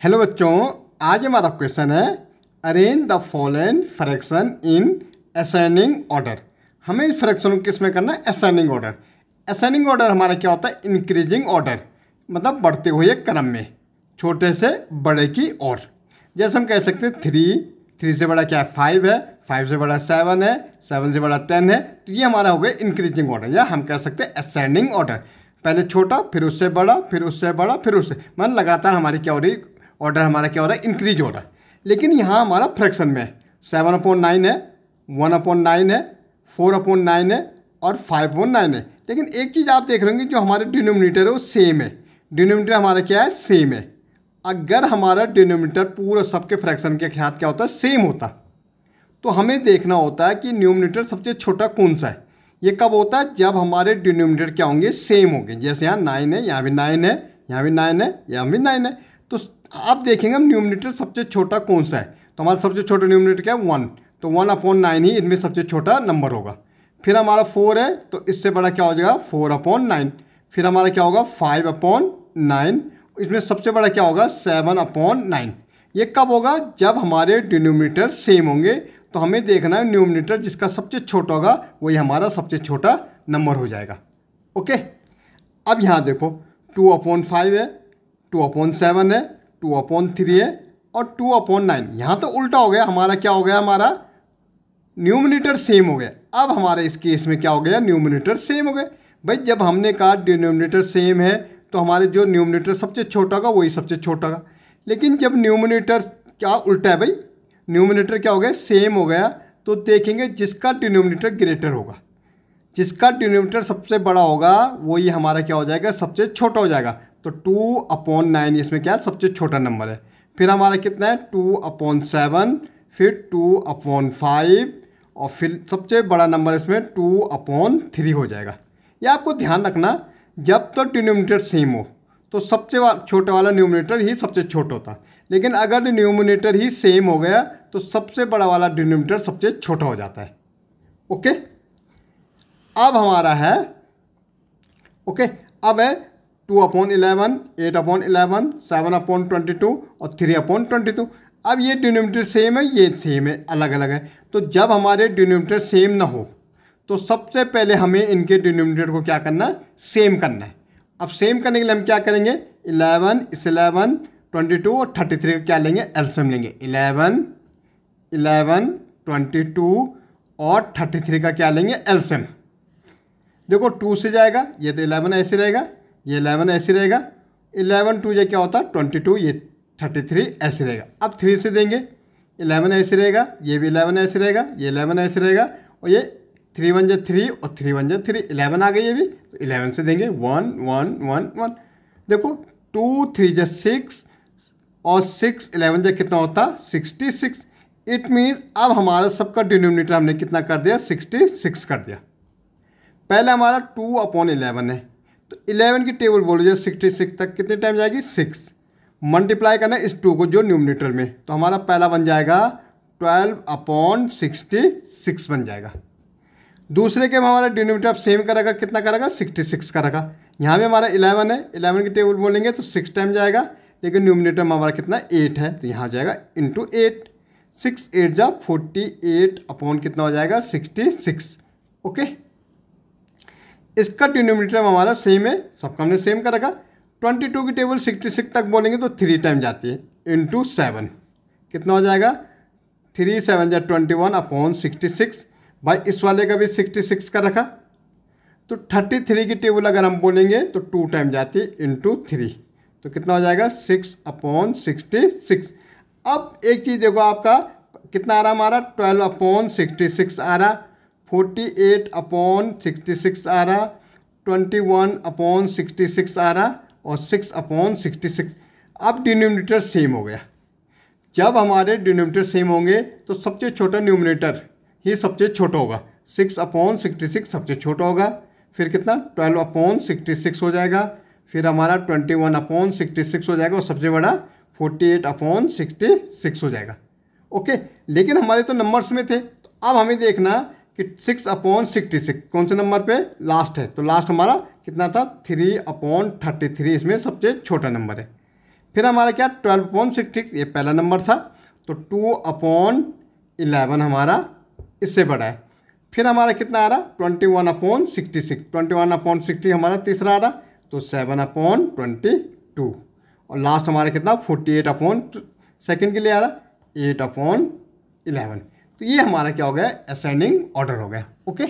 Hello बच्चों। आज हमारा क्वेश्चन है arrange the following fraction in ascending order हमें इस फ्रैक्शन को किसमें करना है? असेंडिंग ऑर्डर असेंडिंग ऑर्डर हमारा क्या होता है? इंक्रीजिंग ऑर्डर मतलब बढ़ते हुए क्रम में। छोटे से बड़े की ओर। जैसे हम कह सकते हैं थ्री थ्री से बड़ा क्या है? फाइव है। फाइव से बड़ा सेवन है। सेवन से बड़ा टेन है। तो ये हमारा हो गया इंक्रीजिंग ऑर्डर या हम कह सकते हैं असेंडिंग ऑर्डर पहले छोटा, फिर उससे बड़ा, फिर उससे बड़ा, फिर उससे। मतलब लगातार हमारी क्या हो रही ऑर्डर हमारा क्या हो रहा है? इंक्रीज हो रहा है। लेकिन यहाँ हमारा फ्रैक्शन में है। सेवन अपॉन नाइन है वन अपॉन नाइन है फोर अपॉन नाइन है और फाइव अपॉन नाइन है। लेकिन एक चीज़ आप देख रहे होंगे, जो हमारे डिनोमिनेटर है, वो सेम है। डिनोमिनेटर हमारा क्या है? सेम है। अगर हमारा डिनोमिनेटर पूरा सबके फ्रैक्शन के ख्याल क्या होता है? सेम होता। तो हमें देखना होता है कि न्यूमिनेटर सबसे छोटा कौन सा है? ये कब होता है? जब हमारे डिनोमिनेटर क्या होंगे? सेम होंगे। जैसे यहाँ नाइन है, यहाँ भी नाइन है, यहाँ भी नाइन है, यहाँ भी नाइन है। तो आप देखेंगे हम न्यूमिनेटर सबसे छोटा कौन सा है। तो हमारा सबसे छोटा न्यूमिनेटर क्या है? वन तो वन अपॉन नाइन ही इनमें सबसे छोटा नंबर होगा। फिर हमारा फोर है तो इससे बड़ा क्या हो जाएगा? फोर अपॉन नाइन फिर हमारा क्या होगा? फाइव अपॉन नाइन इसमें सबसे बड़ा क्या होगा? सेवन अपॉन नाइन ये कब होगा? जब हमारे डिनोमिनेटर सेम होंगे। तो हमें देखना है न्यूमिनेटर जिसका सबसे छोटा होगा, वही हमारा सबसे छोटा नंबर हो जाएगा। ओके अब यहाँ देखो टू अपॉन फाइव है टू अपॉन सेवन है टू अपॉन थ्री है और टू अपॉन नाइन। यहाँ तो उल्टा हो गया, हमारा क्या हो गया, हमारा न्यूमिनेटर सेम हो गया। अब हमारे इस केस में क्या हो गया, न्यूमिनेटर सेम हो गए भाई, जब हमने कहा डिनोमिनेटर सेम है तो हमारे जो न्यूमिनेटर सबसे छोटा होगा वही सबसे छोटा होगा लेकिन जब न्यूमिनेटर क्या उल्टा है भाई, न्यूमिनेटर क्या हो गया, सेम हो गया तो देखेंगे जिसका डिनोमिनेटर ग्रेटर होगा, जिसका डिनोमिनेटर सबसे बड़ा होगा, वही हमारा क्या हो जाएगा, सबसे छोटा हो जाएगा। तो टू अपॉन नाइन इसमें क्या है? सबसे छोटा नंबर है। फिर हमारा कितना है? टू अपॉन सेवन फिर टू अपॉन फाइव और फिर सबसे बड़ा नंबर इसमें टू अपॉन थ्री हो जाएगा। ये आपको ध्यान रखना जब तो डिनोमिनेटर सेम हो तो सबसे वा, छोटा वाला न्यूमिनेटर ही सबसे छोटा होता। लेकिन अगर न्यूमिनेटर ही सेम हो गया तो सबसे बड़ा वाला डिनोमिनेटर सबसे छोटा हो जाता है। ओके? अब हमारा है ओके? अब है two upon eleven eight upon eleven seven upon twenty two और थ्री अपॉन ट्वेंटी टू अब ये डिनोमिनेटर सेम है, ये सेम है अलग अलग है। तो जब हमारे डिनोमिनेटर सेम ना हो तो सबसे पहले हमें इनके डिनोमिनेटर को क्या करना है? सेम करना है। अब सेम करने के लिए हम क्या करेंगे? इलेवन इस इलेवन ट्वेंटी टू और थर्टी थ्री का क्या लेंगे? एल्सियम लेंगे। इलेवन इलेवन ट्वेंटी टू और थर्टी थ्री का क्या लेंगे? एल्सियम देखो टू से जाएगा, ये तो इलेवन ऐसे रहेगा। ये इलेवन ऐसे रहेगा। इलेवन टू ये क्या होता? है ट्वेंटी टू, ये थर्टी थ्री ऐसे रहेगा। अब थ्री से देंगे। इलेवन ऐसे रहेगा, ये भी इलेवन ऐसे रहेगा, ये इलेवन ऐसे रहेगा, और ये थ्री वन जे थ्री और थ्री वन जो थ्री। इलेवन आ गई ये भी तो इलेवन से देंगे। One one one one. देखो, टू, थ्री जो सिक्स और सिक्स, इलेवन जो कितना होता? Sixty six. इट मीन अब हमारा सबका डिनोमिनेटर हमने कितना कर दिया? सिक्सटी सिक्स कर दिया। पहले हमारा टू अपॉन इलेवन है। तो इलेवन की टेबल बोल लीजिए सिक्सटी सिक्स तक। कितने टाइम जाएगी? सिक्स। मल्टीप्लाई करना इस टू को जो न्यूमिनेटर में। तो हमारा पहला बन जाएगा ट्वेल्व अपॉन सिक्सटी सिक्स बन जाएगा। दूसरे के हमारा डिनोमिनेटर अब सेम करेगा, कितना करेगा? सिक्सटी सिक्स करेगा। यहाँ भी हमारा इलेवन है। इलेवन की टेबल बोलेंगे तो सिक्स टाइम जाएगा। लेकिन न्यूमिनेटर में हमारा कितना? एट है। तो यहाँ जाएगा इंटू एट सिक्स एट जा फोर्टी एट अपॉन कितना हो जाएगा? सिक्सटी सिक्स ओके इसका डिनोमिनेटर हमारा सेम है, सबका हमने सेम कर रखा। ट्वेंटी टू की टेबल सिक्सटी सिक्स तक बोलेंगे तो थ्री टाइम जाती है इंटू सेवन कितना हो जाएगा? थ्री सेवन जा twenty one upon sixty six भाई इस वाले का भी सिक्सटी सिक्स का रखा। तो थर्टी थ्री की टेबल अगर हम बोलेंगे तो टू टाइम जाती है इंटू थ्री तो कितना हो जाएगा? सिक्स अपॉन सिक्सटी सिक्स अब एक चीज़ देखो आपका, कितना आ रहा हमारा? ट्वेल्व अपॉन सिक्सटी सिक्स आ रहा। Forty eight upon sixty six आ रहा twenty one upon sixty six आ रहा और सिक्स अपॉन सिक्सटी सिक्स अब डिनोमिनेटर सेम हो गया। जब हमारे डिनोमिनेटर सेम होंगे तो सबसे छोटा न्यूमिनेटर ही सबसे छोटा होगा। सिक्स अपॉन सिक्सटी सिक्स सबसे छोटा होगा। फिर कितना? ट्वेल्व अपॉन सिक्सटी सिक्स हो जाएगा। फिर हमारा twenty one upon sixty six हो जाएगा और सबसे बड़ा forty eight upon sixty six हो जाएगा। ओके लेकिन हमारे तो नंबर्स में थे। तो अब हमें देखना सिक्स अपॉन सिक्सटी सिक्स कौन से नंबर पे? लास्ट है। तो लास्ट हमारा कितना था? थ्री अपॉन थर्टी थ्री इसमें सबसे छोटा नंबर है। फिर हमारा क्या? ट्वेल्व अपॉन सिक्सटी ये पहला नंबर था। तो टू अपॉन इलेवन हमारा इससे बड़ा है। फिर हमारा कितना आ रहा? Twenty one upon sixty six twenty one upon sixty हमारा तीसरा आ रहा। तो सेवन अपॉन ट्वेंटी टू और लास्ट हमारा कितना? फोर्टी एट अपॉन सेकेंड के लिए आ रहा? एट अपॉन इलेवन तो ये हमारा क्या हो गया? असेंडिंग ऑर्डर हो गया। ओके